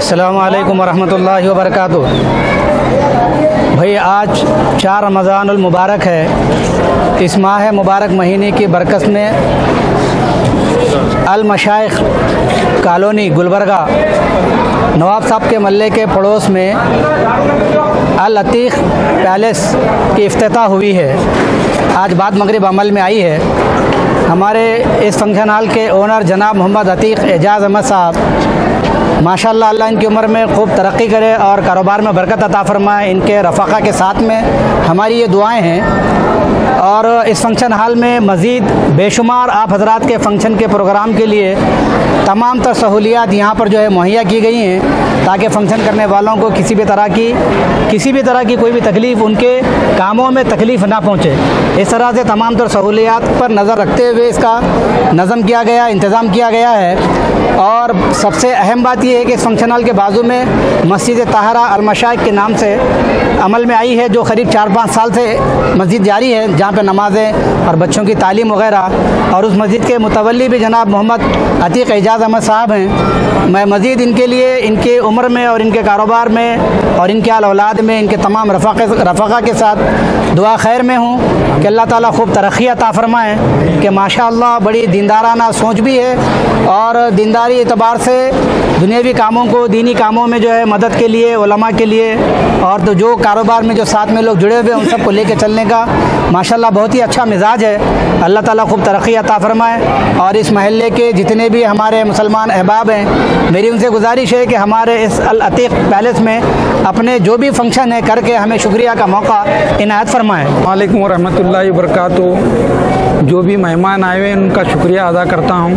السلام علیکم ورحمۃ اللہ وبرکاتہ۔ بھائی، آج چار رمضان المبارک ہے۔ اس ماہ مبارک مہینے کی برکت میں المشائخ کالونی، گلبرگہ، نواب صاحب کے ملے کے پڑوس میں العتیق پیلس کی افتتاح ہوئی ہے۔ آج بعد مغرب عمل میں آئی ہے۔ ہمارے اس فنکشن ہال کے اونر جناب محمد عتیق اعجاز احمد صاحب ماشاء اللہ اللہ ان کی عمر میں خوب ترقی کرے اور کاروبار میں برکت عطا فرمائے، ان کے رفقہ کے ساتھ میں ہماری یہ دعائیں ہیں۔ اور اس فنکشن ہال میں مزید بے شمار آپ حضرات کے فنکشن کے پروگرام کے لیے تمام تر سہولیات یہاں پر جو ہے مہیا کی گئی ہیں تاکہ فنکشن کرنے والوں کو کسی بھی طرح کی، کسی بھی طرح کی کوئی بھی تکلیف ان کے کاموں میں تکلیف نہ پہنچے۔ اس طرح سے تمام تر سہولیات پر نظر رکھتے ہوئے اس کا نظم کیا گیا، انتظام کیا گیا ہے۔ اور سب سے اہم بات یہ ہے کہ اس فنکشن ہال کے بازو میں مسجد طاہرہ المشائق کے نام سے عمل میں آئی ہے، جو قریب چار پانچ سال سے مسجد جاری ہے۔ جہاں پہ نمازیں اور بچوں کی تعلیم وغیرہ اور اس مسجد کے متولی بھی جناب محمد عتیق اعجاز احمد صاحب ہیں۔ میں مزید ان کے لیے، ان کے عمر میں اور ان کے کاروبار میں اور ان کے اولاد میں، ان کے تمام رفقہ رفقہ کے ساتھ دعا خیر میں ہوں کہ اللہ تعالیٰ خوب ترقی عطا فرمائیں کہ ماشاء اللہ بڑی دیندارانہ سوچ بھی ہے اور دینداری اعتبار سے دنیاوی کاموں کو، دینی کاموں میں جو ہے مدد کے لیے، علماء کے لیے اور تو جو کاروبار میں جو ساتھ میں لوگ جڑے ہوئے ہیں، ان سب کو لے کے چلنے کا ماشاء اللہ بہت ہی اچھا مزاج ہے۔ اللہ تعالیٰ خوب ترقی عطا فرمائے۔ اور اس محلے کے جتنے بھی ہمارے مسلمان احباب ہیں، میری ان سے گزارش ہے کہ ہمارے اس العتیق پیلس میں اپنے جو بھی فنکشن ہے، کر کے ہمیں شکریہ کا موقع عنایت فرمائیں وعلیکم ورحمۃ اللہ وبرکاتہ۔ جو بھی مہمان آئے ہوئے ہیں، ان کا شکریہ ادا کرتا ہوں۔